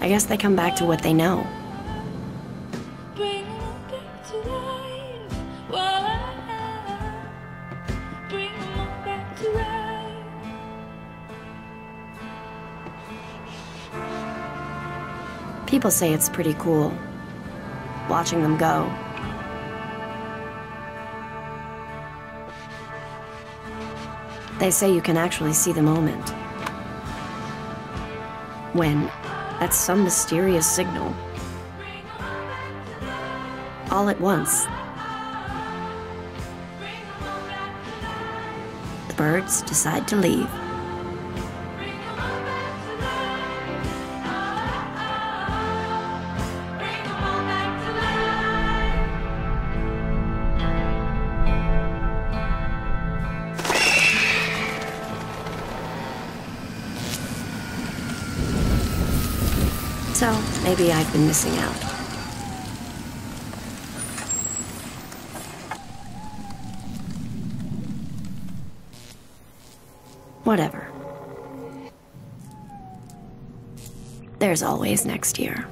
I guess they come back to what they know. Bring 'em back to life. Whoa. Bring 'em back to life. People say it's pretty cool. Watching them go. They say you can actually see the moment. When, at some mysterious signal, all at once, the birds decide to leave. So maybe I've been missing out. Whatever. There's always next year.